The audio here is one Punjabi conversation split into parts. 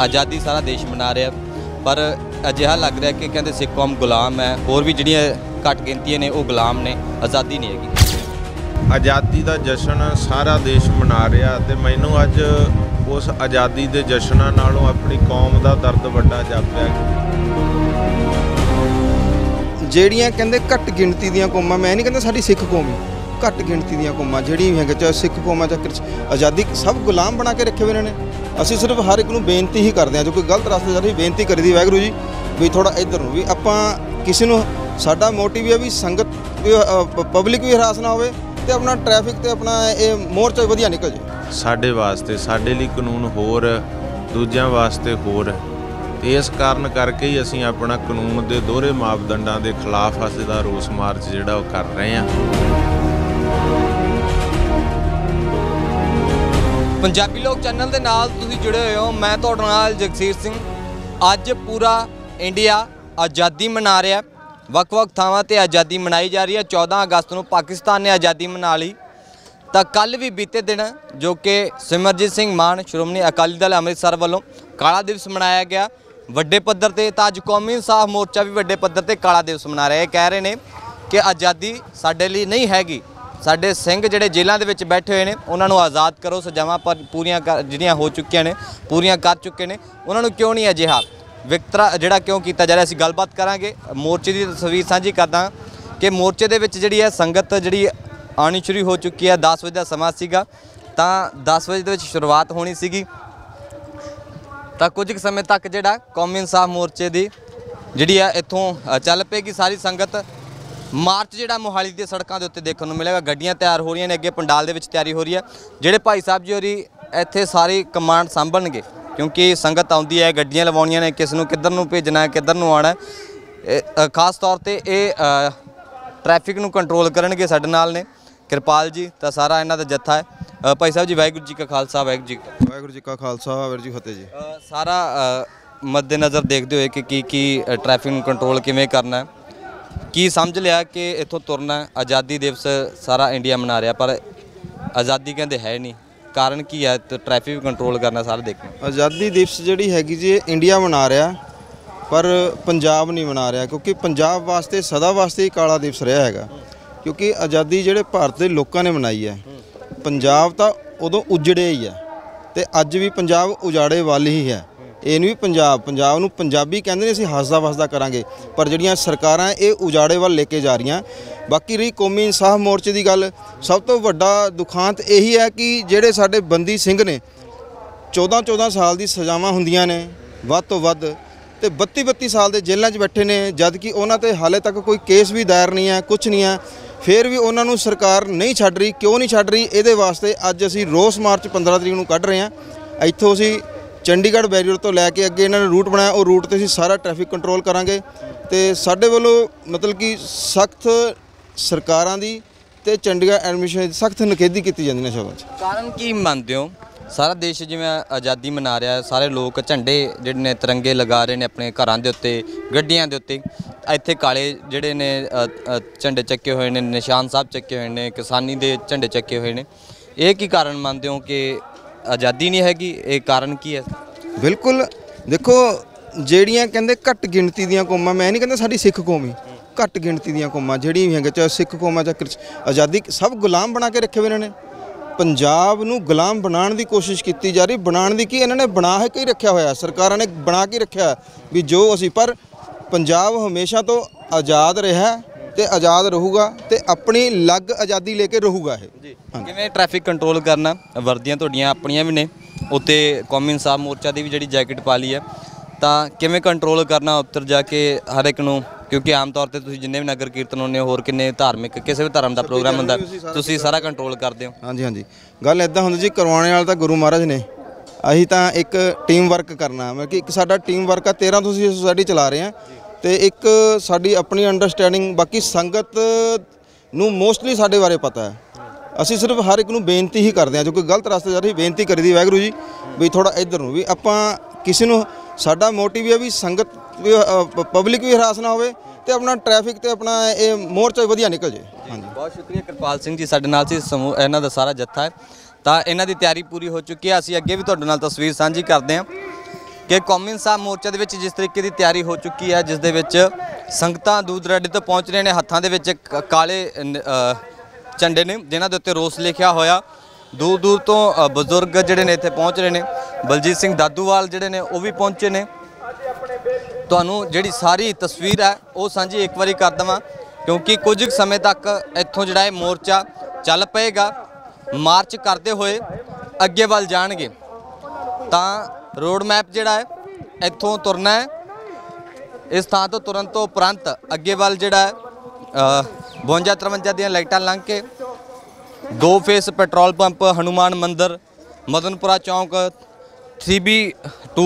ਆਜ਼ਾਦੀ ਸਾਰਾ ਦੇਸ਼ ਮਨਾ ਰਿਹਾ। ਪਰ ਅਜਿਹਾ ਲੱਗ ਰਿਹਾ ਕਿ ਕਹਿੰਦੇ ਸਿੱਖ ਕੌਮ ਗੁਲਾਮ ਹੈ। ਹੋਰ ਵੀ ਜਿਹੜੀਆਂ ਘੱਟ ਗਿਣਤੀਆਂ ਨੇ ਉਹ ਗੁਲਾਮ ਨੇ। ਆਜ਼ਾਦੀ ਨਹੀਂ ਹੈਗੀ। ਆਜ਼ਾਦੀ ਦਾ ਜਸ਼ਨ ਸਾਰਾ ਦੇਸ਼ ਮਨਾ ਰਿਹਾ ਤੇ ਮੈਨੂੰ ਅੱਜ ਉਸ ਆਜ਼ਾਦੀ ਦੇ ਜਸ਼ਨਾਂ ਨਾਲੋਂ ਆਪਣੀ ਕੌਮ ਦਾ ਦਰਦ ਵੱਡਾ ਜਾਪਿਆ ਜਿਹੜੀਆਂ ਕਹਿੰਦੇ ਘੱਟ ਗਿਣਤੀ ਦੀਆਂ ਕੌਮਾਂ ਮੈਂ ਨਹੀਂ ਕਹਿੰਦਾ ਸਾਡੀ ਸਿੱਖ ਕੌਮ ਹੀ। ਘੱਟ ਗਿਣਤੀ ਦੀਆਂ ਕੌਮਾਂ, ਜਿਹੜੀਆਂ ਵੀ ਹੈਗੇ ਚਾਹੇ ਸਿੱਖ ਕੌਮਾਂ ਚਾਹੇ ਕ੍ਰਿਸ- ਆਜ਼ਾਦੀ ਸਭ ਗੁਲਾਮ ਬਣਾ ਕੇ ਰੱਖੇ ਹੋਏ ਇਹਨਾਂ। ਨੇ ਅਸੀਂ ਸਿਰਫ ਹਰ ਇੱਕ ਨੂੰ ਬੇਨਤੀ ਹੀ ਕਰਦੇ ਹਾਂ, ਜੋ ਕੋਈ ਗਲਤ ਰਸਤੇ ਜਾ ਰਹੀ, ਬੇਨਤੀ ਕਰੀਦੀ ਵਾਹਿਗੁਰੂ ਜੀ, ਵੀ ਥੋੜਾ ਇੱਧਰ ਨੂੰ ਵੀ ਆਪਾਂ ਕਿਸੇ ਨੂੰ ਸਾਡਾ ਮੋਟਿਵ ਹੈ ਵੀ ਸੰਗਤ ਪਬਲਿਕ ਵੀ ਹਰਾਸ ਨਾ ਹੋਵੇ ਤੇ ਆਪਣਾ ਟ੍ਰੈਫਿਕ ਤੇ ਆਪਣਾ ਇਹ ਮੋਰਚਾ ਵਧੀਆ ਨਿਕਲ ਜੇ ਸਾਡੇ ਵਾਸਤੇ, ਸਾਡੇ ਲਈ ਕਾਨੂੰਨ ਹੋਰ, ਦੂਜਿਆਂ ਵਾਸਤੇ ਹੋਰ। ਤੇ ਇਸ ਕਾਰਨ ਕਰਕੇ ਹੀ ਅਸੀਂ ਆਪਣਾ ਕਾਨੂੰਨ ਦੇ ਦੋਹਰੇ ਮਾਪਦੰਡਾਂ ਦੇ ਖਿਲਾਫ ਅੱਜ ਦਾ ਰੋਸ ਮਾਰਚ ਜਿਹੜਾ ਉਹ ਕਰ ਰਹੇ ਹਾਂ। ਪੰਜਾਬੀ ਲੋਕ ਚੈਨਲ ਦੇ ਨਾਲ ਤੁਸੀਂ ਜੁੜੇ ਹੋਏ ਹੋ। ਮੈਂ ਤੁਹਾਡੇ ਨਾਲ ਜਗਸੀਰ ਸਿੰਘ। ਅੱਜ ਪੂਰਾ ਇੰਡੀਆ ਆਜ਼ਾਦੀ ਮਨਾ ਰਿਹਾ ਵੱਖ-ਵੱਖ ਥਾਵਾਂ ਤੇ ਆਜ਼ਾਦੀ ਮਨਾਈ ਜਾ ਰਹੀ ਹੈ। 14 ਅਗਸਤ ਨੂੰ ਪਾਕਿਸਤਾਨ ਨੇ ਆਜ਼ਾਦੀ ਮਨਾ ਲਈ। ਤਾਂ ਕੱਲ ਵੀ ਬੀਤੇ ਦਿਨ ਜੋ ਕਿ ਸਿਮਰਜੀਤ ਸਿੰਘ ਮਾਨ, ਸ਼੍ਰੋਮਣੀ ਅਕਾਲੀ ਦਲ ਅੰਮ੍ਰਿਤਸਰ ਵੱਲੋਂ ਕਾਲਾ ਦਿਵਸ ਮਨਾਇਆ ਗਿਆ। ਵੱਡੇ ਪੱਧਰ ਤੇ ਤਾਂ ਅੱਜ ਕੌਮੀ ਇਨਸਾਫ ਮੋਰਚਾ ਵੀ ਵੱਡੇ ਪੱਧਰ ਤੇ ਕਾਲਾ ਦਿਵਸ ਮਨਾ ਰਿਹਾ ਹੈ। ਇਹ ਕਹਿ ਰਹੇ ਨੇ ਕਿ ਆਜ਼ਾਦੀ ਸਾਡੇ ਲਈ ਨਹੀਂ ਹੈਗੀ। ਸਾਡੇ ਸਿੰਘ ਜਿਹੜੇ ਜੇਲ੍ਹਾਂ ਦੇ ਵਿੱਚ ਬੈਠੇ ਹੋਏ ਨੇ, ਉਹਨਾਂ ਨੂੰ ਆਜ਼ਾਦ ਕਰੋ, ਸਜ਼ਾਵਾਂ ਪਰ ਪੂਰੀਆਂ ਕਰ- ਜਿਹੜੀਆਂ ਹੋ ਚੁੱਕੀਆਂ ਨੇ, ਪੂਰੀਆਂ ਕਰ ਚੁੱਕੇ ਨੇ। ਉਹਨਾਂ ਨੂੰ ਕਿਉਂ ਨਹੀਂ ਅਜਿਹਾ? ਵਿਕਤਰਾ, ਜਿਹੜਾ ਕਿਉਂ ਕੀਤਾ ਜਾ ਰਿਹਾ, ਅਸੀਂ ਗੱਲਬਾਤ ਕਰਾਂਗੇ। ਮੋਰਚੇ ਦੀ ਤਸਵੀਰ ਸਾਂਝੀ ਕਰਦਾ ਕਿ ਮੋਰਚੇ ਦੇ ਵਿੱਚ ਜਿਹੜੀ ਹੈ, ਸੰਗਤ ਜਿਹੜੀ ਆਣੀ ਸ਼ੁਰੂ ਹੋ ਚੁੱਕੀ ਹੈ 10 ਵਜੇ ਦਾ ਸਮਾਂ ਸੀਗਾ। ਤਾਂ 10 ਵਜੇ ਦੇ ਵਿੱਚ ਸ਼ੁਰੂਆਤ ਹੋਣੀ ਸੀਗੀ। ਤਾਂ ਕੁਝ ਕੁ ਸਮੇਂ ਤੱਕ ਜਿਹੜਾ ਕੌਮੀ ਇਨਸਾਫ ਮੋਰਚੇ ਦੀ ਜਿਹੜੀ ਆ ਇੱਥੋਂ ਚੱਲ ਪਏਗੀ ਸਾਰੀ ਸੰਗਤ। ਮਾਰਚ ਜਿਹੜਾ ਮੋਹਾਲੀ ਦੀਆਂ ਸੜਕਾਂ ਦੇ ਉੱਤੇ ਦੇਖਣ ਨੂੰ ਮਿਲੇਗਾ ਗੱਡੀਆਂ ਤਿਆਰ ਹੋ ਰਹੀਆਂ ਨੇ ਅੱਗੇ ਪੰਡਾਲ ਦੇ ਵਿੱਚ ਤਿਆਰੀ ਹੋ ਰਹੀ ਹੈ। ਜਿਹੜੇ ਭਾਈ ਸਾਹਿਬ ਜੀ ਹੋਰੀ ਇੱਥੇ ਸਾਰੀ ਕਮਾਂਡ ਸੰਭਲਣਗੇ ਕਿਉਂਕਿ ਸੰਗਤ ਆਉਂਦੀ ਹੈ ਗੱਡੀਆਂ ਲਵਾਉਣੀਆਂ ਨੇ ਕਿਸ ਨੂੰ ਕਿੱਧਰ ਨੂੰ ਭੇਜਣਾ ਹੈ ਕਿੱਧਰ ਨੂੰ ਅ, ਖਾਸ ਤੌਰ ਤੇ ਇਹ ਟ੍ਰੈਫਿਕ ਨੂੰ ਕੰਟਰੋਲ ਕਰਨਗੇ ਸਾਡੇ ਨਾਲ ਨੇ। ਕਿਰਪਾਲ ਜੀ ਤਾਂ ਸਾਰਾ ਇਹਨਾਂ ਦਾ ਜੱਥਾ ਹੈ। ਭਾਈ ਸਾਹਿਬ ਜੀ ਵਾਹਿਗੁਰੂ ਜੀ ਕਾ ਖਾਲਸਾ ਵਾਹਿਗੁਰੂ ਜੀ। ਵਾਹਿਗੁਰੂ ਜੀ ਕਾ ਖਾਲਸਾ ਵਾਹਿਗੁਰੂ ਜੀ ਫਤਿਹ ਜੀ। ਸਾਰਾ ਅ, ਮੱਦੇਨਜ਼ਰ ਦੇਖਦੇ ਹੋਏ ਕਿ ਕੀ ਕੀ ਟ੍ਰੈਫਿਕ ਨੂੰ ਕੰਟਰੋਲ ਕਿਵੇਂ ਕਰਨਾ ਹੈ। ਕੀ ਸਮਝ ਲਿਆ ਕਿ ਇੱਥੋਂ ਤੁਰਨਾ ਆਜ਼ਾਦੀ ਦਿਵਸ ਸਾਰਾ ਇੰਡੀਆ ਮਨਾ ਰਿਹਾ, ਪਰ ਆਜ਼ਾਦੀ ਕਹਿੰਦੇ ਹੈ ਨਹੀਂ। ਕਾਰਨ ਕੀ ਹੈ? ਤੇ ਟ੍ਰੈਫਿਕ ਕੰਟਰੋਲ ਕਰਨਾ ਸਾਰਾ ਦੇਖਣਾ। ਆਜ਼ਾਦੀ ਦਿਵਸ ਜਿਹੜੀ ਹੈਗੀ ਜੀ, ਇਹ ਇੰਡੀਆ ਮਨਾ ਰਿਹਾ, ਪਰ ਪੰਜਾਬ ਨਹੀਂ ਮਨਾ ਰਿਹਾ, ਕਿਉਂਕਿ ਪੰਜਾਬ ਵਾਸਤੇ, ਸਦਾ ਵਾਸਤੇ ਹੀ ਕਾਲਾ ਦਿਵਸ ਰਿਹਾ ਹੈਗਾ। ਕਿਉਂਕਿ ਆਜ਼ਾਦੀ ਜਿਹੜੇ ਭਾਰਤ ਦੇ ਲੋਕਾਂ ਨੇ ਮਨਾਈ ਹੈ, ਪੰਜਾਬ ਤਾਂ ਉਦੋਂ ਉਜੜਿਆ ਹੀ ਹੈ, ਤੇ ਅੱਜ ਵੀ ਪੰਜਾਬ ਉਜਾੜੇ ਵੱਲ ਹੀ ਹੈ। ਇਹ ਨਹੀਂ ਵੀ ਪੰਜਾਬ ਪੰਜਾਬ ਨੂੰ ਪੰਜਾਬੀ ਕਹਿੰਦੇ ਨੇ ਅਸੀਂ ਹੱਸਦਾ ਵਸਦਾ ਕਰਾਂਗੇ, ਪਰ ਜਿਹੜੀਆਂ ਸਰਕਾਰਾਂ ਇਹ ਉਜਾੜੇ ਵੱਲ ਲੈ ਕੇ ਜਾ ਰਹੀਆਂ, ਬਾਕੀ ਰਹੀ ਕੌਮੀ ਇਨਸਾਫ ਮੋਰਚੇ ਦੀ ਗੱਲ, ਸਭ ਤੋਂ ਵੱਡਾ ਦੁਖਾਂਤ ਇਹੀ ਹੈ ਕਿ ਜਿਹੜੇ ਸਾਡੇ ਬੰਦੀ ਸਿੰਘ ਨੇ 14 14 ਸਾਲ ਦੀ ਸਜ਼ਾਵਾਂ ਹੁੰਦੀਆਂ ਨੇ, ਵੱਧ ਤੋਂ ਵੱਧ, ਤੇ 32 32 ਸਾਲ ਦੇ ਜੇਲ੍ਹਾਂ 'ਚ ਬੈਠੇ ਨੇ ਜਦ ਕਿ ਉਹਨਾਂ ਤੇ ਹਾਲੇ ਤੱਕ ਕੋਈ ਕੇਸ ਵੀ ਦਾਇਰ ਨਹੀਂ ਹੈ ਕੁਝ ਨਹੀਂ ਹੈ, ਫਿਰ ਵੀ ਉਹਨਾਂ ਨੂੰ ਸਰਕਾਰ ਨਹੀਂ ਛੱਡ ਰਹੀ, ਕਿਉਂ ਨਹੀਂ ਛੱਡ ਰਹੀ, ਇਹਦੇ ਵਾਸਤੇ ਅੱਜ ਅਸੀਂ ਰੋਸ ਮਾਰਚ 15 ਤਰੀਕ ਨੂੰ ਕੱਢ ਰਹੇ ਹਾਂ, ਇੱਥੋਂ ਅਸੀਂ ਚੰਡੀਗੜ੍ਹ ਬੈਰੀਅਰ ਤੋਂ ਲੈ ਕੇ ਅੱਗੇ ਇਹਨਾਂ ਨੇ ਰੂਟ ਬਣਾਇਆ, ਉਹ ਰੂਟ ਤੇ ਅਸੀਂ ਸਾਰਾ ਟ੍ਰੈਫਿਕ ਕੰਟਰੋਲ ਕਰਾਂਗੇ ਤੇ ਸਾਡੇ ਵੱਲੋਂ ਮਤਲਬ ਕਿ ਸਖਤ ਸਰਕਾਰਾਂ ਦੀ ਤੇ ਚੰਡੀਗੜ੍ਹ ਐਡਮਿਸ਼ਨ ਦੀ ਸਖਤ ਨਕੇਦੀ ਕੀਤੀ ਜਾਂਦੀ ਨੇ ਸ਼ਬਦਾਂ 'ਚ ਕਾਰਨ ਕੀ ਮੰਨਦੇ ਹੋ? ਸਾਰਾ ਦੇਸ਼ ਜਿਵੇਂ ਆਜ਼ਾਦੀ ਮਨਾ ਰਿਹਾ, ਸਾਰੇ ਲੋਕ ਝੰਡੇ ਜਿਹੜੇ ਨੇ ਤਿਰੰਗੇ ਲਗਾ ਰਹੇ ਨੇ ਆਪਣੇ ਘਰਾਂ ਦੇ ਉੱਤੇ, ਗੱਡੀਆਂ ਦੇ ਉੱਤੇ। ਇੱਥੇ ਕਾਲੇ ਜਿਹੜੇ ਨੇ ਝੰਡੇ ਚੱਕੇ ਹੋਏ ਨੇ, ਨਿਸ਼ਾਨ ਸਾਹਿਬ ਚੱਕੇ ਹੋਏ ਨੇ, ਕਿਸਾਨੀ ਦੇ ਝੰਡੇ ਚੱਕੇ ਹੋਏ ਨੇ। ਇਹ ਕੀ ਕਾਰਨ ਮੰਨਦੇ ਹੋ ਕਿ ਆਜ਼ਾਦੀ ਨਹੀਂ ਹੈਗੀ, ਇਹ ਕਾਰਨ ਕੀ ਹੈ? ਬਿਲਕੁਲ, ਦੇਖੋ, ਜਿਹੜੀਆਂ ਕਹਿੰਦੇ ਘੱਟ ਗਿਣਤੀ ਦੀਆਂ ਕੌਮਾਂ, ਮੈਂ ਨਹੀਂ ਕਹਿੰਦਾ ਸਾਡੀ ਸਿੱਖ ਕੌਮ ਹੀ, ਘੱਟ ਗਿਣਤੀ ਦੀਆਂ ਕੌਮਾਂ, ਜਿਹੜੀਆਂ ਵੀ ਹੈਗੇ, ਚਾਹੇ ਸਿੱਖ ਕੌਮਾਂ ਚਾਹੇ ਆਜ਼ਾਦੀ ਸਭ ਗੁਲਾਮ ਬਣਾ ਕੇ ਰੱਖੇ ਹੋਏ ਇਹਨਾਂ। ਨੇ ਪੰਜਾਬ ਨੂੰ ਗੁਲਾਮ ਬਣਾਉਣ ਦੀ ਕੋਸ਼ਿਸ਼ ਕੀਤੀ ਜਾ ਰਹੀ, ਬਣਾਉਣ ਦੀ ਕੀ ਇਹਨਾਂ ਨੇ ਬਣਾ ਕੇ ਹੀ ਰੱਖਿਆ ਹੋਇਆ, ਸਰਕਾਰਾਂ ਨੇ ਬਣਾ ਕੇ ਰੱਖਿਆ ਵੀ ਜੋ ਅਸੀਂ, ਪਰ ਪੰਜਾਬ ਹਮੇਸ਼ਾ ਤੋਂ ਆਜ਼ਾਦ ਰਿਹਾ ਤੇ ਆਜ਼ਾਦ ਰਹੂਗਾ ਤੇ ਆਪਣੀ ਲੱਗ ਆਜ਼ਾਦੀ ਲੈ ਕੇ ਰਹੂਗਾ ਇਹ। ਜੀ। ਕਿਵੇਂ ਟ੍ਰੈਫਿਕ ਕੰਟਰੋਲ ਕਰਨਾ? ਵਰਦੀਆਂ ਤੁਹਾਡੀਆਂ ਆਪਣੀਆਂ ਵੀ ਨੇ। ਉੱਤੇ ਕੌਮੀ ਇਨਸਾਫ ਮੋਰਚਾ ਦੀ ਵੀ ਜਿਹੜੀ ਜੈਕਟ ਪਾ ਲਈ ਹੈ। ਤਾਂ ਕਿਵੇਂ ਕੰਟਰੋਲ ਕਰਨਾ ਉੱਤਰ ਜਾ ਕੇ ਹਰ ਇੱਕ ਨੂੰ? ਕਿਉਂਕਿ ਆਮ ਤੌਰ ਤੇ ਤੁਸੀਂ ਜਿੰਨੇ ਵੀ ਨਗਰ ਕੀਰਤਨ ਹੁੰਦੇ ਹੋ ਹੋਰ ਕਿੰਨੇ ਧਾਰਮਿਕ ਕਿਸੇ ਵੀ ਧਰਮ ਦਾ ਪ੍ਰੋਗਰਾਮ ਹੁੰਦਾ ਤੁਸੀਂ ਸਾਰਾ ਕੰਟਰੋਲ ਕਰਦੇ ਹੋ। ਹਾਂਜੀ ਹਾਂਜੀ। ਗੱਲ ਇਦਾਂ ਹੁੰਦੀ ਜੀ ਕਰਵਾਉਣੇ ਵਾਲਾ ਤਾਂ ਗੁਰੂ ਮਹਾਰਾਜ ਨੇ। ਅਸੀਂ ਤਾਂ ਇੱਕ ਟੀਮ ਵਰਕ ਕਰਨਾ। ਮਤਲਬ ਕਿ ਇੱਕ ਸਾਡਾ ਟੀਮ ਵਰਕ ਆ 13 ਤੋਂ ਅਸੀਂ ਸੋਸਾਇਟੀ ਚਲਾ ਰਹੇ ਹਾਂ ਤੇ ਇੱਕ ਸਾਡੀ ਆਪਣੀ ਅੰਡਰਸਟੈਂਡਿੰਗ ਬਾਕੀ ਸੰਗਤ ਨੂੰ ਮੋਸਟਲੀ ਸਾਡੇ ਬਾਰੇ ਪਤਾ ਹੈ। ਅਸੀਂ ਸਿਰਫ ਹਰ ਇੱਕ ਨੂੰ ਬੇਨਤੀ ਹੀ ਕਰਦੇ ਹਾਂ, ਜੋ ਕੋਈ ਗਲਤ ਰਸਤੇ ਜਾ ਰਹੀ, ਬੇਨਤੀ ਕਰੀਦੀ ਵਾਹਿਗੁਰੂ ਜੀ, ਵੀ ਥੋੜਾ ਇੱਧਰ ਨੂੰ, ਵੀ ਆਪਾਂ ਕਿਸੇ ਨੂੰ, ਸਾਡਾ ਮੋਟਿਵ ਇਹ ਆ ਵੀ ਸੰਗਤ ਪਬਲਿਕ ਵੀ ਹਰਾਸ ਨਾ ਹੋਵੇ ਤੇ ਆਪਣਾ ਟ੍ਰੈਫਿਕ ਤੇ ਆਪਣਾ ਇਹ ਮੋਰਚਾ ਵਧੀਆ ਨਿਕਲ ਜੇ। ਹਾਂਜੀ। ਬਹੁਤ ਸ਼ੁਕਰੀਆ ਕਿਰਪਾਲ ਸਿੰਘ ਜੀ ਸਾਡੇ ਨਾਲ ਸੀ ਸਮੂਹ ਇਹਨਾਂ ਦਾ ਸਾਰਾ ਜੱਥਾ ਹੈ। ਤਾਂ ਇਹਨਾਂ ਦੀ ਤਿਆਰੀ ਪੂਰੀ ਹੋ ਚੁੱਕੀ ਹੈ, ਅਸੀਂ ਅੱਗੇ ਵੀ ਤੁਹਾਡੇ ਨਾਲ ਤਸਵੀਰ ਸਾਂਝੀ ਕਰਦੇ ਹਾਂ। ਕਿ ਕੌਮੀ ਇਨਸਾਫ ਮੋਰਚਾ ਦੇ ਵਿੱਚ ਜਿਸ ਤਰੀਕੇ ਦੀ ਤਿਆਰੀ ਹੋ ਚੁੱਕੀ ਹੈ, ਜਿਸ ਦੇ ਵਿੱਚ ਸੰਗਤਾਂ ਦੂਰ ਦਰਾਡੇ ਤੋਂ ਪਹੁੰਚ ਰਹੇ ਨੇ, ਹੱਥਾਂ ਦੇ ਵਿੱਚ ਕ- ਕਾਲੇ ਝੰਡੇ ਨੇ, ਜਿਨ੍ਹਾਂ ਦੇ ਉੱਤੇ ਰੋਸ ਲਿਖਿਆ ਹੋਇਆ। ਦੂਰ ਦੂਰ ਤੋਂ ਬਜ਼ੁਰਗ ਜਿਹੜੇ ਨੇ ਇੱਥੇ ਪਹੁੰਚ ਰਹੇ ਨੇ, ਬਲਜੀਤ ਸਿੰਘ ਦਾਦੂਵਾਲ ਜਿਹੜੇ ਨੇ, ਉਹ ਵੀ ਪਹੁੰਚੇ ਨੇ। ਤੁਹਾਨੂੰ ਜਿਹੜੀ ਸਾਰੀ ਤਸਵੀਰ ਹੈ, ਉਹ ਸਾਂਝੀ ਇੱਕ ਵਾਰੀ ਕਰ ਦਵਾਂ, ਕਿਉਂਕਿ ਕੁਝ ਕੁ ਸਮੇਂ ਤੱਕ ਇੱਥੋਂ ਜਿਹੜਾ ਇਹ ਮੋਰਚਾ ਚੱਲ ਪਏਗਾ। ਮਾਰਚ ਕਰਦੇ ਹੋਏ ਅੱਗੇ ਵੱਲ ਜਾਣਗੇ। ਤਾਂ ਰੋਡ ਮੈਪ ਜਿਹੜਾ ਹੈ ਇੱਥੋਂ ਤੁਰਨਾ ਹੈ। ਇਸ ਥਾਂ ਤੋਂ ਤੁਰਨ ਤੋਂ ਉਪਰੰਤ ਅੱਗੇ ਵੱਲ ਜਿਹੜਾ ਹੈ ਅ, 52 53 ਦੀਆਂ ਲਾਈਟਾਂ ਲੰਘ ਕੇ ਦੋ ਫੇਸ ਪੈਟਰੋਲ ਪੰਪ ਹਨੂਮਾਨ ਮੰਦਿਰ ਮਦਨਪੁਰਾ ਚੌਂਕ 3B2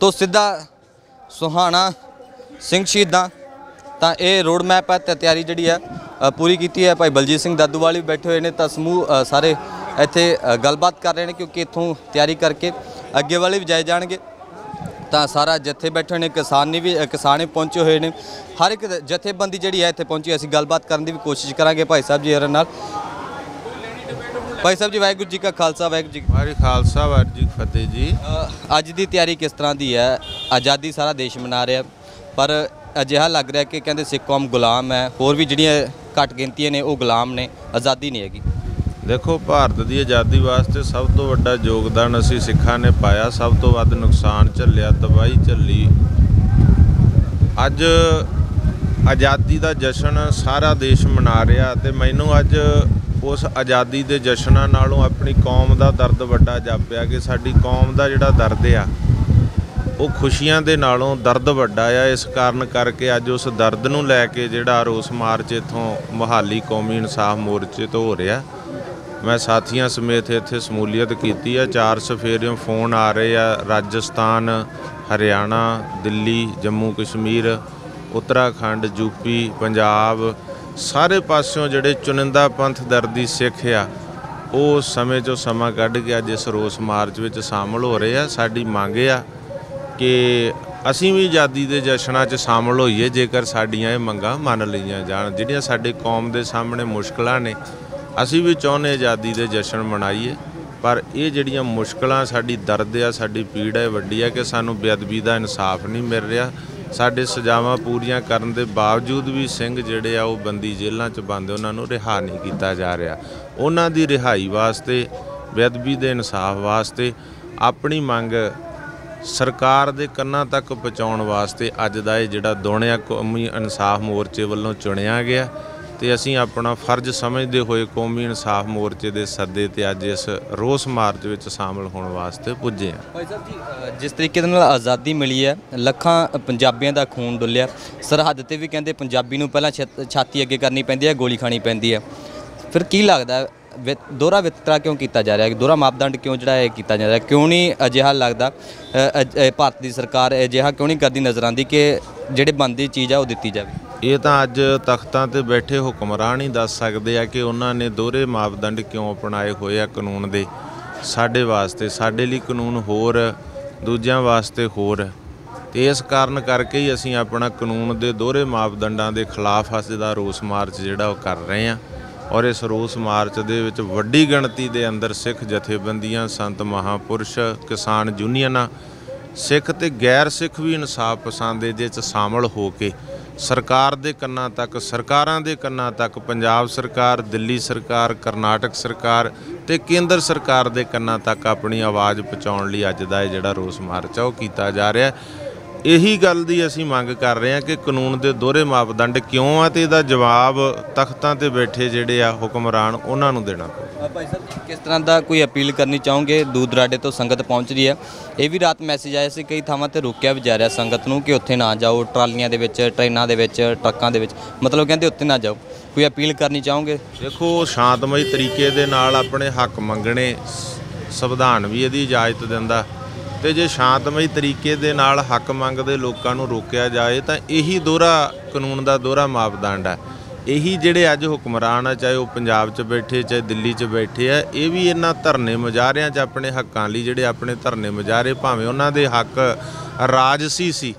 ਤੋਂ ਸਿੱਧਾ ਸੁਹਾਣਾ ਸਿੰਘ ਸ਼ਹੀਦਾਂ। ਤਾਂ ਇਹ ਰੋਡ ਮੈਪ ਹੈ ਤੇ ਤਿਆਰੀ ਜਿਹੜੀ ਹੈ ਪੂਰੀ ਕੀਤੀ ਹੈ ਭਾਈ ਬਲਜੀਤ ਸਿੰਘ ਦਾਦੂਵਾਲ ਵੀ ਬੈਠੇ ਹੋਏ ਨੇ। ਤਾਂ ਸਮੂਹ ਸਾਰੇ ਇੱਥੇ ਗੱਲਬਾਤ ਕਰ ਰਹੇ ਨੇ ਕਿਉਂਕਿ ਇੱਥੋਂ ਤਿਆਰੀ ਕਰਕੇ ਅੱਗੇ ਵਾਲੇ ਵੀ ਜਾਏ ਜਾਣਗੇ। ਤਾਂ ਸਾਰਾ ਜਥੇ ਬੈਠੇ ਨੇ ਕਿਸਾਨ ਵੀ ਕਿਸਾਨ ਪਹੁੰਚੇ ਹੋਏ ਨੇ। ਹਰ ਇੱਕ ਜਥੇਬੰਦੀ ਜਿਹੜੀ ਹੈ ਇੱਥੇ ਪਹੁੰਚੀ ਅਸੀਂ ਗੱਲਬਾਤ ਕਰਨ ਦੀ ਵੀ ਕੋਸ਼ਿਸ਼ ਕਰਾਂਗੇ ਭਾਈ ਸਾਹਿਬ ਜੀ ਹਰਾਂ ਨਾਲ। ਭਾਈ ਸਾਹਿਬ ਜੀ ਵਾਹਿਗੁਰੂ ਜੀ ਕਾ ਖਾਲਸਾ ਵਾਹਿਗੁਰੂ ਜੀ ਵਾਹਿਗੁਰੂ ਖਾਲਸਾ ਵਾਹਿਗੁਰੂ ਜੀ ਫਤਿਹ ਜੀ। ਅੱਜ ਦੀ ਤਿਆਰੀ ਕਿਸ ਤਰ੍ਹਾਂ ਦੀ ਹੈ? ਆਜ਼ਾਦੀ ਸਾਰਾ ਦੇਸ਼ ਮਨਾ ਰਿਹਾ। ਪਰ ਅਜਿਹਾ ਲੱਗ ਰਿਹਾ ਕਿ ਕਹਿੰਦੇ ਸਿੱਖ ਕੌਮ ਗੁਲਾਮ ਹੈ। ਹੋਰ ਵੀ ਜਿਹੜੀਆਂ ਘੱਟ ਗਿਣਤੀਆਂ ਨੇ ਉਹ ਗੁਲਾਮ ਨੇ। ਆਜ਼ਾਦੀ ਨਹੀਂ ਹੈਗੀ। ਦੇਖੋ, ਭਾਰਤ ਦੀ ਆਜ਼ਾਦੀ ਵਾਸਤੇ ਸਭ ਤੋਂ ਵੱਡਾ ਯੋਗਦਾਨ ਅਸੀਂ ਸਿੱਖਾਂ ਨੇ ਪਾਇਆ, ਸਭ ਤੋਂ ਵੱਧ ਨੁਕਸਾਨ ਝੱਲਿਆ, ਤਬਾਹੀ ਝੱਲੀ। ਅੱਜ ਆਜ਼ਾਦੀ ਦਾ ਜਸ਼ਨ ਸਾਰਾ ਦੇਸ਼ ਮਨਾ ਰਿਹਾ ਤੇ ਮੈਨੂੰ ਅੱਜ ਉਸ ਆਜ਼ਾਦੀ ਦੇ ਜਸ਼ਨਾਂ ਨਾਲੋਂ ਆਪਣੀ ਕੌਮ ਦਾ ਦਰਦ ਵੱਡਾ ਜਾਪਿਆ ਕਿ ਸਾਡੀ ਕੌਮ ਦਾ ਜਿਹੜਾ ਦਰਦ ਆ, ਉਹ ਖੁਸ਼ੀਆਂ ਦੇ ਨਾਲੋਂ ਦਰਦ ਵੱਡਾ ਆ। ਇਸ ਕਾਰਨ ਕਰਕੇ ਅੱਜ ਉਸ ਦਰਦ ਨੂੰ ਲੈ ਕੇ ਜਿਹੜਾ ਰੋਸ ਮਾਰਚ ਇਥੋਂ ਮੋਹਾਲੀ ਕੌਮੀ ਇਨਸਾਫ ਮੋਰਚੇ ਤੋਂ ਹੋ ਰਿਹਾ। ਮੈਂ ਸਾਥੀਆਂ ਸਮੇਤ ਇੱਥੇ ਸਮੂਲੀਅਤ ਕੀਤੀ ਆ। ਚਾਰ ਸਫੇਰਿਓਂ ਫੋਨ ਆ ਰਹੇ ਆ। ਰਾਜਸਥਾਨ, ਹਰਿਆਣਾ, ਦਿੱਲੀ, ਜੰਮੂ ਕਸ਼ਮੀਰ, ਉੱਤਰਾਖੰਡ, ਯੂਪੀ, ਪੰਜਾਬ ਸਾਰੇ ਪਾਸਿਓਂ ਜਿਹੜੇ ਚੁਨਿੰਦਾ ਪੰਥ ਦਰਦੀ ਸਿੱਖ ਆ, ਉਹ ਸਮੇਂ 'ਚੋਂ ਸਮਾਂ ਕੱਢ ਕੇ ਅੱਜ ਇਸ ਰੋਸ ਮਾਰਚ ਵਿੱਚ ਸ਼ਾਮਲ ਹੋ ਰਹੇ ਆ। ਸਾਡੀ ਮੰਗ ਆ ਕਿ ਅਸੀਂ ਵੀ ਆਜ਼ਾਦੀ ਦੇ ਜਸ਼ਨਾਂ 'ਚ ਸ਼ਾਮਲ ਹੋਈਏ, ਜੇਕਰ ਸਾਡੀਆਂ ਇਹ ਮੰਗਾਂ ਮੰਨ ਲਈਆਂ ਜਾਣ। ਜਿਹੜੀਆਂ ਸਾਡੇ ਕੌਮ ਦੇ ਸਾਹਮਣੇ ਮੁਸ਼ਕਲਾਂ ਨੇ ਅਸੀਂ ਵੀ ਚਾਹੁੰਦੇ ਆਜ਼ਾਦੀ ਦੇ ਜਸ਼ਨ ਮਨਾਈਏ, ਪਰ ਇਹ ਜਿਹੜੀਆਂ ਮੁਸ਼ਕਲਾਂ ਸਾਡੀ ਦਰਦ ਆ, ਸਾਡੀ ਪੀੜ ਹੈ ਵੱਡੀ ਆ ਕਿ ਸਾਨੂੰ ਬੇਅਦਬੀ ਦਾ ਇਨਸਾਫ ਨਹੀਂ ਮਿਲ ਰਿਹਾ। ਸਾਡੇ ਸਜ਼ਾਵਾਂ ਪੂਰੀਆਂ ਕਰਨ ਦੇ ਬਾਵਜੂਦ ਵੀ ਸਿੰਘ ਜਿਹੜੇ ਆ, ਉਹ ਬੰਦੀ ਜੇਲ੍ਹਾਂ 'ਚ ਬੰਦ ਉਹਨਾਂ ਨੂੰ ਰਿਹਾ ਨਹੀਂ ਕੀਤਾ ਜਾ ਰਿਹਾ। ਉਹਨਾਂ ਦੀ ਰਿਹਾਈ ਵਾਸਤੇ, ਬੇਅਦਬੀ ਦੇ ਇਨਸਾਫ ਵਾਸਤੇ, ਆਪਣੀ ਮੰਗ ਸਰਕਾਰ ਦੇ ਕੰਨਾਂ ਤੱਕ ਪਹੁੰਚਾਉਣ ਵਾਸਤੇ ਅੱਜ ਦਾ ਇਹ ਜਿਹੜਾ ਦੋਣਿਆ ਕੌਮੀ ਇਨਸਾਫ ਮੋਰਚੇ ਵੱਲੋਂ ਚੁਣਿਆ ਗਿਆ। ਤੇ ਅਸੀਂ ਆਪਣਾ ਫਰਜ਼ ਸਮਝਦੇ ਹੋਏ ਕੌਮੀ ਇਨਸਾਫ ਮੋਰਚੇ ਦੇ ਸੱਦੇ ਤੇ ਅੱਜ ਇਸ ਰੋਸ ਮਾਰਚ ਵਿੱਚ ਸ਼ਾਮਲ ਹੋਣ ਵਾਸਤੇ ਪੁੱਜੇ ਹਾਂ। ਭਾਈ ਸਾਹਿਬ ਜੀ ਜਿਸ ਤਰੀਕੇ ਦੇ ਨਾਲ ਆਜ਼ਾਦੀ ਮਿਲੀ ਹੈ ਲੱਖਾਂ ਪੰਜਾਬੀਆਂ ਦਾ ਖੂਨ ਡੁੱਲਿਆ ਸਰਹੱਦ ਤੇ ਵੀ ਕਹਿੰਦੇ ਪੰਜਾਬੀ ਨੂੰ ਪਹਿਲਾਂ ਛਤ- ਛਾਤੀ ਅੱਗੇ ਕਰਨੀ ਪੈਂਦੀ ਹੈ ਗੋਲੀ ਖਾਣੀ ਪੈਂਦੀ ਹੈ। ਫਿਰ ਕੀ ਲੱਗਦਾ ਹੈ, ਦੋਹਰਾ ਵਿਤਕਰਾ ਕਿਉਂ ਕੀਤਾ ਜਾ ਰਿਹਾ ਹੈ? ਦੋਹਰਾ ਮਾਪਦੰਡ ਕਿਉਂ ਜਿਹੜਾ ਇਹ ਕੀਤਾ ਜਾ ਰਿਹਾ ਕਿਉਂ ਨਹੀਂ ਅਜਿਹਾ ਲੱਗਦਾ ਭਾਰਤ ਦੀ ਸਰਕਾਰ ਅਜਿਹਾ ਕਿਉਂ ਨਹੀਂ ਕਰਦੀ ਨਜ਼ਰ ਆਉਂਦੀ ਕਿ ਜਿਹੜੇ ਬਣਦੀ ਚੀਜ਼ ਆ ਉਹ ਦਿੱਤੀ ਜਾਵੇ? ਇਹ ਤਾਂ ਅੱਜ ਤਖਤਾਂ ਤੇ ਬੈਠੇ ਹੁਕਮਰਾਨ ਹੀ ਦੱਸ ਸਕਦੇ ਆ ਕਿ ਉਹਨਾਂ ਨੇ ਦੋਹਰੇ ਮਾਪਦੰਡ ਕਿਉਂ ਅਪਣਾਏ ਹੋਏ ਆ ਕਾਨੂੰਨ ਦੇ? ਸਾਡੇ ਵਾਸਤੇ, ਸਾਡੇ ਲਈ ਕਾਨੂੰਨ ਹੋਰ, ਦੂਜਿਆਂ ਵਾਸਤੇ ਹੋਰ। ਤੇ ਇਸ ਕਾਰਨ ਕਰਕੇ ਹੀ ਅਸੀਂ ਆਪਣਾ ਕਾਨੂੰਨ ਦੇ ਦੋਹਰੇ ਮਾਪਦੰਡਾਂ ਦੇ ਖਿਲਾਫ ਅੱਜ ਦਾ ਰੋਸ ਮਾਰਚ ਜਿਹੜਾ ਉਹ ਕਰ ਰਹੇ ਆ। ਔਰ ਇਸ ਰੋਸ ਮਾਰਚ ਦੇ ਵਿੱਚ ਵੱਡੀ ਗਿਣਤੀ ਦੇ ਅੰਦਰ ਸਿੱਖ ਜਥੇਬੰਦੀਆਂ, ਸੰਤ ਮਹਾਪੁਰਸ਼, ਕਿਸਾਨ ਯੂਨੀਅਨਾਂ, ਸਿੱਖ ਤੇ ਗੈਰ ਸਿੱਖ ਵੀ ਇਨਸਾਫ ਪਸੰਦ ਇਹਦੇ ਚ ਸ਼ਾਮਲ ਹੋ ਕੇ ਸਰਕਾਰ ਦੇ ਕੰਨਾਂ ਤੱਕ, ਸਰਕਾਰਾਂ ਦੇ ਕੰਨਾਂ ਤੱਕ, ਪੰਜਾਬ ਸਰਕਾਰ, ਦਿੱਲੀ ਸਰਕਾਰ, ਕਰਨਾਟਕ ਸਰਕਾਰ ਤੇ ਕੇਂਦਰ ਸਰਕਾਰ ਦੇ ਕੰਨਾਂ ਤੱਕ ਆਪਣੀ ਆਵਾਜ਼ ਪਹੁੰਚਾਉਣ ਲਈ ਅੱਜ ਦਾ ਇਹ ਜਿਹੜਾ ਰੋਸ ਮਾਰਚ ਆ, ਉਹ ਕੀਤਾ ਜਾ ਰਿਹਾ ਇਹੀ ਗੱਲ ਦੀ ਅਸੀਂ ਮੰਗ ਕਰ ਰਹੇ ਹਾਂ ਕਿ ਕਾਨੂੰਨ ਦੇ ਦੋਹਰੇ ਮਾਪਦੰਡ ਕਿਉਂ ਆ ਤੇ ਇਹਦਾ ਜਵਾਬ ਤਖਤਾਂ ਤੇ ਬੈਠੇ ਜਿਹੜੇ ਆ ਹੁਕਮਰਾਨ ਉਹਨਾਂ ਨੂੰ ਦੇਣਾ ਪਊ। ਭਾਈ ਸਾਹਿਬ ਕਿਸ ਤਰ੍ਹਾਂ ਦਾ ਕੋਈ ਅਪੀਲ ਕਰਨੀ ਚਾਹੋਗੇ? ਦੂਰ ਦਰਾਡੇ ਤੋਂ ਸੰਗਤ ਪਹੁੰਚ ਰਹੀ ਹੈ। ਇਹ ਵੀ ਰਾਤ ਮੈਸੇਜ ਆਇਆ ਸੀ ਕਈ ਥਾਵਾਂ ਤੇ ਰੋਕਿਆ ਵੀ ਜਾ ਰਿਹਾ ਸੰਗਤ ਨੂੰ ਕਿ ਉੱਥੇ ਨਾ ਜਾਓ ਟਰਾਲੀਆਂ ਦੇ ਵਿੱਚ ਟ੍ਰੇਨਾਂ ਦੇ ਵਿੱਚ ਟਰੱਕਾਂ ਦੇ ਵਿੱਚ। ਮਤਲਬ ਕਹਿੰਦੇ ਉੱਥੇ ਨਾ ਜਾਓ। ਕੋਈ ਅਪੀਲ ਕਰਨੀ ਚਾਹੋਗੇ? ਦੇਖੋ ਸ਼ਾਂਤਮਈ ਤਰੀਕੇ ਦੇ ਨਾਲ ਆਪਣੇ ਹੱਕ ਮੰਗਣੇ ਸੰਵਿਧਾਨ ਵੀ ਇਹਦੀ ਇਜਾਜ਼ਤ ਦਿੰਦਾ। ਤੇ ਜੇ ਸ਼ਾਂਤਮਈ ਤਰੀਕੇ ਦੇ ਨਾਲ ਹੱਕ ਮੰਗਦੇ ਲੋਕਾਂ ਨੂੰ ਰੋਕਿਆ ਜਾਏ, ਤਾਂ ਇਹੀ ਦੋਹਰਾ ਕਾਨੂੰਨ ਦਾ ਦੋਹਰਾ ਮਾਪਦੰਡ ਹੈ। ਇਹੀ ਜਿਹੜੇ ਅੱਜ ਹੁਕਮਰਾਨ ਆ, ਚਾਹੇ ਉਹ ਪੰਜਾਬ 'ਚ ਬੈਠੇ, ਚਾਹੇ ਦਿੱਲੀ 'ਚ ਬੈਠੇ ਆ, ਇਹ ਵੀ ਇਹਨਾਂ ਧਰਨੇ ਮੁਜ਼ਾਹਰਿਆਂ 'ਚ ਆਪਣੇ ਹੱਕਾਂ ਲਈ ਜਿਹੜੇ ਆਪਣੇ ਧਰਨੇ ਮੁਜ਼ਾਹਰੇ, ਭਾਵੇਂ ਉਹਨਾਂ ਦੇ ਹੱਕ ਰਾਜਸੀ ਸੀ,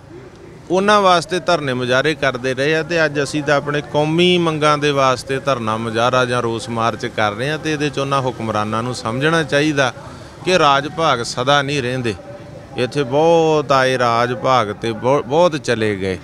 ਉਹਨਾਂ ਵਾਸਤੇ ਧਰਨੇ ਮੁਜ਼ਾਹਰੇ ਕਰਦੇ ਰਹੇ ਆ, ਤੇ ਅੱਜ ਅਸੀਂ ਤਾਂ ਆਪਣੇ ਕੌਮੀ ਮੰਗਾਂ ਦੇ ਵਾਸਤੇ ਧਰਨਾ ਮੁਜ਼ਾਹਰਾ ਜਾਂ ਰੋਸ ਮਾਰਚ ਕਰ ਰਹੇ ਆ, ਤੇ ਇਹਦੇ 'ਚ ਉਹਨਾਂ ਹੁਕਮਰਾਨਾਂ ਨੂੰ ਸਮਝਣਾ ਚਾਹੀਦਾ ਕਿ ਰਾਜ ਭਾਗ ਸਦਾ ਨਹੀਂ ਰਹਿੰਦੇ। ਇੱਥੇ ਬਹੁਤ ਆਏ ਰਾਜ ਭਾਗ ਤੇ ਬਹੁ- ਬਹੁਤ ਚਲੇ ਗਏ।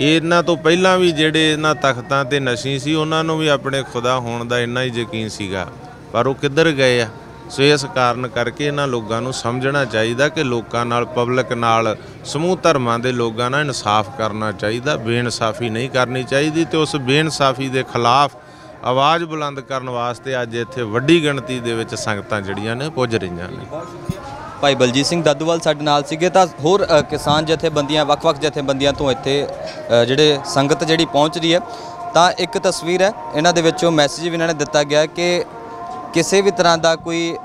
ਇਹਨਾਂ ਤੋਂ ਪਹਿਲਾਂ ਵੀ ਜਿਹੜੇ ਇਹਨਾਂ ਤਖਤਾਂ ਤੇ ਨਸ਼ੀ ਸੀ, ਉਹਨਾਂ ਨੂੰ ਵੀ ਆਪਣੇ ਖੁਦਾ ਹੋਣ ਦਾ ਇੰਨਾ ਹੀ ਯਕੀਨ ਸੀਗਾ। ਪਰ ਉਹ ਕਿੱਧਰ ਗਏ ਆ? ਸੋ ਇਸ ਕਾਰਨ ਕਰਕੇ ਇਹਨਾਂ ਲੋਕਾਂ ਨੂੰ ਸਮਝਣਾ ਚਾਹੀਦਾ ਕਿ ਲੋਕਾਂ ਨਾਲ ਪਬਲਿਕ ਨਾਲ, ਸਮੂਹ ਧਰਮਾਂ ਦੇ ਲੋਕਾਂ ਨਾਲ ਇਨਸਾਫ ਕਰਨਾ ਚਾਹੀਦਾ, ਬੇਇਨਸਾਫੀ ਨਹੀਂ ਕਰਨੀ ਚਾਹੀਦੀ ਤੇ ਉਸ ਬੇਇਨਸਾਫੀ ਦੇ ਖਿਲਾਫ ਆਵਾਜ਼ ਬੁਲੰਦ ਕਰਨ ਵਾਸਤੇ ਅੱਜ ਇੱਥੇ ਵੱਡੀ ਗਿਣਤੀ ਦੇ ਵਿੱਚ ਸੰਗਤਾਂ ਜਿਹੜੀਆਂ ਨੇ ਪੁੱਜ ਰਹੀਆਂ ਨੇ। ਭਾਈ ਬਲਜੀਤ ਸਿੰਘ ਦਾਦੂਵਾਲ ਸਾਡੇ ਨਾਲ ਸੀਗੇ ਤਾਂ ਹੋਰ ਕਿਸਾਨ ਜਥੇਬੰਦੀਆਂ, ਵੱਖ-ਵੱਖ ਜਥੇਬੰਦੀਆਂ ਤੋਂ ਇੱਥੇ ਜਿਹੜੇ ਸੰਗਤ ਜਿਹੜੀ ਪਹੁੰਚ ਰਹੀ ਹੈ। ਤਾਂ ਇੱਕ ਤਸਵੀਰ ਹੈ, ਇਹਨਾਂ ਦੇ ਵਿੱਚੋਂ ਮੈਸੇਜ ਵੀ ਇਹਨਾਂ ਨੇ ਦਿੱਤਾ ਗਿਆ ਕਿ ਕਿਸੇ ਵੀ ਤਰ੍ਹਾਂ ਦਾ ਕੋਈ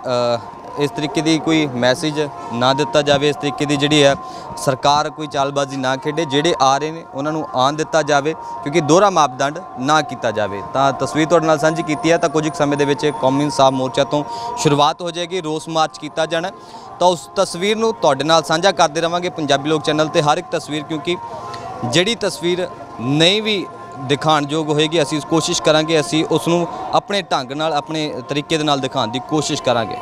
ਇਸ ਤਰੀਕੇ ਦੀ ਕੋਈ ਮੈਸੇਜ ਨਾ ਦਿੱਤਾ ਜਾਵੇ, ਇਸ ਤਰੀਕੇ ਦੀ ਜਿਹੜੀ ਹੈ ਸਰਕਾਰ ਕੋਈ ਚਾਲਬਾਜ਼ੀ ਨਾ ਖੇਡੇ, ਜਿਹੜੇ ਆ ਰਹੇ ਨੇ, ਉਹਨਾਂ ਨੂੰ ਆਉਣ ਦਿੱਤਾ ਜਾਵੇ, ਕਿਉਂਕਿ ਦੋਹਰਾ ਮਾਪਦੰਡ ਨਾ ਕੀਤਾ ਜਾਵੇ। ਤਾਂ ਤਸਵੀਰ ਤੁਹਾਡੇ ਨਾਲ ਸਾਂਝੀ ਕੀਤੀ ਹੈ, ਤਾਂ ਕੁਝ ਕੁ ਸਮੇਂ ਦੇ ਵਿੱਚ ਕੌਮੀ ਇਨਸਾਫ ਮੋਰਚਾ ਤੋਂ ਸ਼ੁਰੂਆਤ ਹੋ ਜਾਏਗੀ, ਰੋਸ ਮਾਰਚ ਕੀਤਾ ਜਾਣਾ ਤਾਂ ਉਸ ਤਸਵੀਰ ਨੂੰ ਤੁਹਾਡੇ ਨਾਲ ਸਾਂਝਾ ਕਰਦੇ ਰਵਾਂਗੇ ਪੰਜਾਬੀ ਲੋਕ ਚੈਨਲ ਤੇ ਹਰ ਇੱਕ ਤਸਵੀਰ, ਕਿਉਂਕਿ ਜਿਹੜੀ ਤਸਵੀਰ ਨਹੀਂ ਵੀ ਦਿਖਾਣਯੋਗ ਹੋਏਗੀ, ਅਸੀਂ ਕੋਸ਼ਿਸ਼ ਕਰਾਂਗੇ, ਅਸੀਂ ਉਸ ਨੂੰ ਆਪਣੇ ਢੰਗ ਨਾਲ, ਆਪਣੇ ਤਰੀਕੇ ਦੇ ਨਾਲ ਦਿਖਾਉਣ ਦੀ ਕੋਸ਼ਿਸ਼ ਕਰਾਂਗੇ।